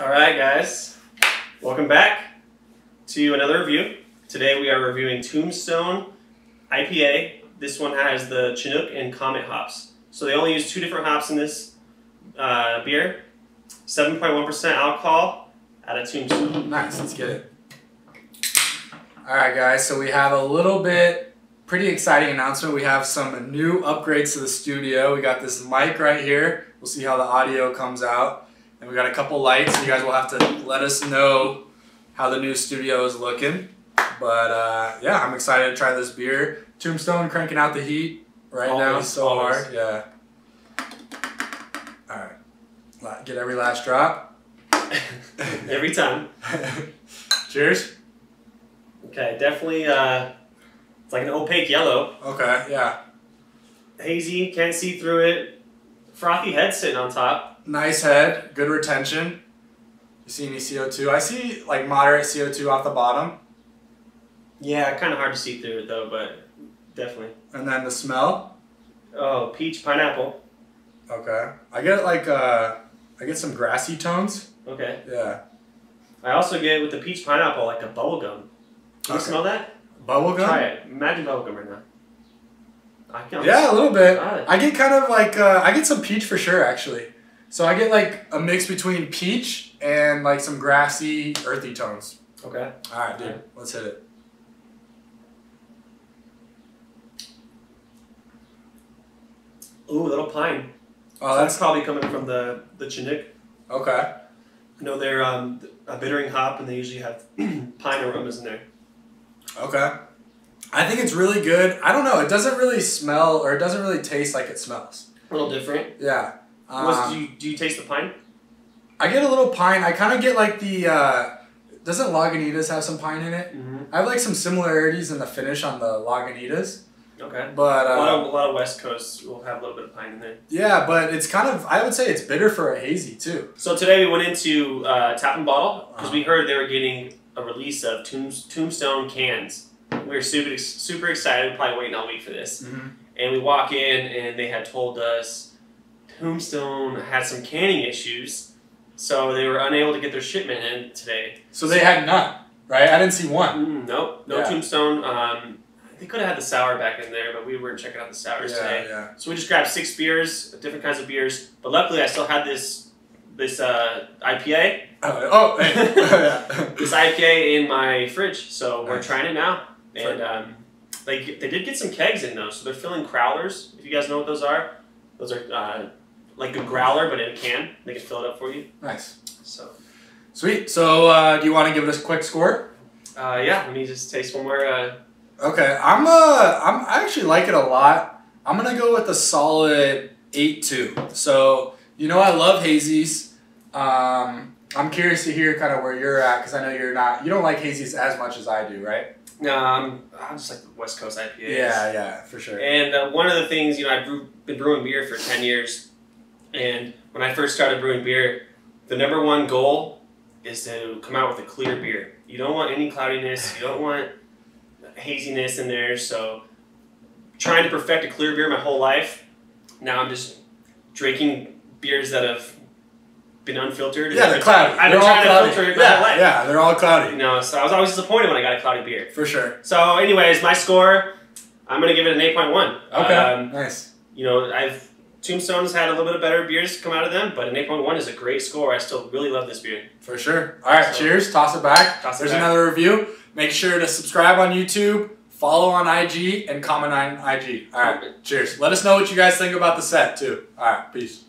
All right, guys. Welcome back to another review. Today we are reviewing Tombstone IPA. This one has the Chinook and Comet hops. So they only use two different hops in this uh, beer. 7.1% alcohol out of Tombstone. Nice, let's get it. All right, guys, so we have a little bit, pretty exciting announcement. We have some new upgrades to the studio. We got this mic right here. We'll see how the audio comes out. And we got a couple lights. You guys will have to let us know how the new studio is looking. But uh, yeah, I'm excited to try this beer. Tombstone cranking out the heat right now Always, so always. hard. Yeah. All right. Get every last drop. Every time. Cheers. Okay, definitely. Uh, it's like an opaque yellow. Okay, yeah. Hazy, can't see through it. Frothy head sitting on top. Nice head, good retention. You see any CO2? I see like moderate CO2 off the bottom. Yeah, kind of hard to see through it though, but definitely. And then the smell. Oh, peach, pineapple. Okay. I get like uh I get some grassy tones. Okay. Yeah. I also get with the peach pineapple like a bubble gum. Can you smell that? Bubble gum? Try it. Imagine bubble gum right now. I can Yeah, a little bit. I get kind of like uh, I get some peach for sure actually. So I get like a mix between peach and like some grassy, earthy tones. Okay. All right, dude. Alright. Let's hit it. Ooh, a little pine. Oh, that's that's probably coming from the the Chinook. okay. I know they're um, a bittering hop, and they usually have pine aromas in there. Okay. I think it's really good. I don't know. It doesn't really smell or it doesn't really taste like it smells. A little different. Yeah. What's, Um, do you do you taste the pine? I get a little pine. I kind of get like the. Uh, doesn't Lagunitas have some pine in it? Mm-hmm. I have like some similarities in the finish on the Lagunitas, Okay. but a, lot uh, of, a lot of West Coast will have a little bit of pine in there. yeah, but it's kind of. I would say it's bitter for a hazy too. So today we went into uh, Tap and Bottle because Uh-huh. we heard they were getting a release of Tombs- Tombstone cans. We were super super excited, probably waiting all week for this. Mm-hmm. And we walk in and they had told us Tombstone had some canning issues, so they were unable to get their shipment in today. So they had none, right? I didn't see one. Mm, nope, no Yeah. Tombstone. Um, they could have had the sour back in there, but we weren't checking out the sours yeah, today. yeah. So we just grabbed six beers, different kinds of beers. But luckily, I still had this this uh, IPA, Oh, oh hey. this IPA in my fridge. So we're trying it now, and um, they they did get some kegs in though. So they're filling crowlers. If you guys know what those are, those are uh, like a growler but in a can. They can fill it up for you. Nice. So Sweet. So uh, do you want to give us a quick score? uh, yeah, let me just taste one more. Uh, Okay, I'm uh I'm I actually like it a lot. I'm gonna go with a solid eight two. So you know I love hazies. Um, I'm curious to hear kind of where you're at because I know you're not you don't like hazies as much as I do, right? no, I'm, I'm just like the West Coast IPAs. Yeah, yeah, for sure. And uh, one of the things, you know, I've been brewing beer for 10 years. And when I first started brewing beer, the number one goal is to come out with a clear beer. You don't want any cloudiness, you don't want haziness in there. So, trying to perfect a clear beer my whole life, now I'm just drinking beers that have been unfiltered. Yeah, they're cloudy. I've been all trying cloudy. to filter it my whole life. yeah, they're all You cloudy know, so I was always disappointed when I got a cloudy beer. for sure. So, anyways, my score, I'm gonna give it an 8.1. Okay, Um, nice. you know, I've Tombstone's had a little bit of better beers come out of them, but an 8.1 is a great score. I still really love this beer. For sure. All right, So- cheers. Toss it back. Toss it There's back. another review. Make sure to subscribe on YouTube, follow on IG, and comment on IG. All right, cheers. Let us know what you guys think about the set too. All right, peace.